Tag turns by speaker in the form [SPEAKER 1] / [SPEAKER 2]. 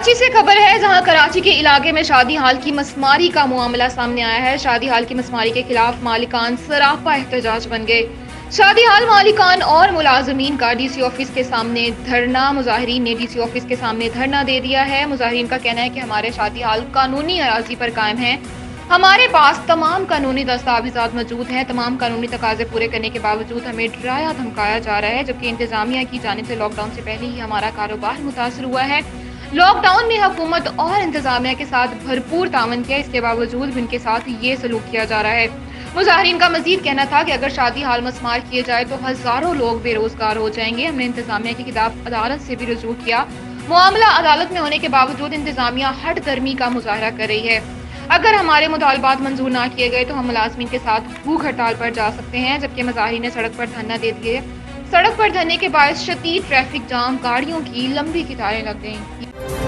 [SPEAKER 1] कराची से खबर है, जहाँ कराची के इलाके में शादी हाल की मसमारी का मामला सामने आया है। शादी हाल की मसमारी के खिलाफ मालिकान सरापा एहतजाज बन गए। शादी हाल मालिकान और मुलाजमीन का डीसी ऑफ़िस के सामने धरना। मुजाहरीन ने डीसी ऑफ़िस के सामने धरना दे दिया है। मुजाहरीन का कहना है कि हमारे शादी हाल कानूनी अराजी पर कायम है। हमारे पास तमाम कानूनी दस्तावेजात मौजूद हैं। तमाम कानूनी तकाजे पूरे करने के बावजूद हमें डराया, धमकाया जा रहा है, जबकि इंतजामिया की जाने से लॉकडाउन से पहले ही हमारा कारोबार मुतासर हुआ है। लॉकडाउन में हुकूमत और इंतजामिया के साथ भरपूर तावन किया, इसके बावजूद भी उनके साथ ये सलूक किया जा रहा है। मुजाहरीन का मजीद कहना था कि अगर शादी हाल मसमार किए जाए तो हज़ारों लोग बेरोजगार हो जाएँगे। हमने इंतजामिया की किताब अदालत से भी रजू किया। मामला अदालत में होने के बावजूद इंतजामिया हट गर्मी का मुजाहरा कर रही है। अगर हमारे मुतालबात मंजूर ना किए गए तो हम मुलाजमीन के साथ भूख हड़ताल पर जा सकते हैं, जबकि मजाहरी ने सड़क पर धरना दे दिए। सड़क पर धरने के बाद शदीद ट्रैफ़िक जाम गाड़ियों की लंबी कितारें लग गईं।